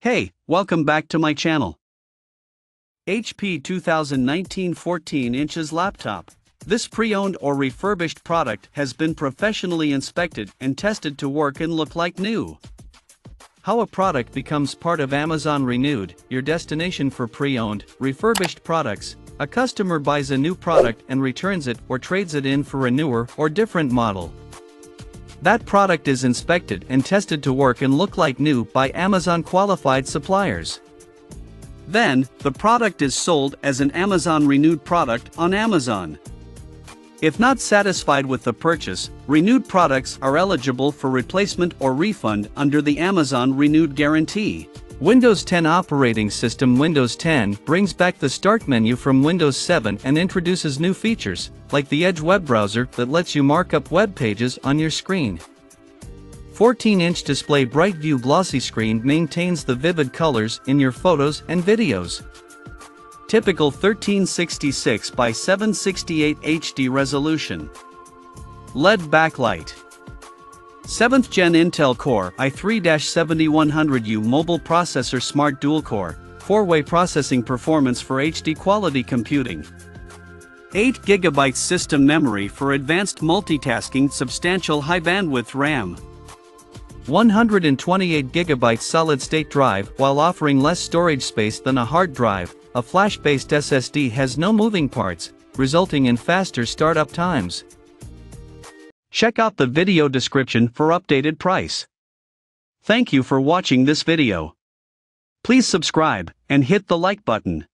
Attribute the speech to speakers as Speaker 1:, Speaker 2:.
Speaker 1: Hey, welcome back to my channel. HP 2019 14 inches laptop. This pre-owned or refurbished product has been professionally inspected and tested to work and look like new. How a product becomes part of Amazon Renewed, your destination for pre-owned, refurbished products. A customer buys a new product and returns it or trades it in for a newer or different model. That product is inspected and tested to work and look like new by Amazon qualified suppliers. Then, the product is sold as an Amazon Renewed product on Amazon. If not satisfied with the purchase, renewed products are eligible for replacement or refund under the Amazon Renewed Guarantee. Windows 10 operating system Windows 10 brings back the Start menu from Windows 7 and introduces new features, like the Edge web browser that lets you mark up web pages on your screen. 14-inch display Bright View glossy screen maintains the vivid colors in your photos and videos. Typical 1366 by 768 HD resolution. LED backlight. 7th Gen Intel Core i3-7100U mobile processor Smart Dual Core, 4-way processing performance for HD quality computing. 8GB system memory for advanced multitasking substantial high bandwidth RAM. 128GB solid-state drive while offering less storage space than a hard drive, a flash-based SSD has no moving parts, resulting in faster startup times. Check out the video description for updated price. Thank you for watching this video. Please subscribe and hit the like button.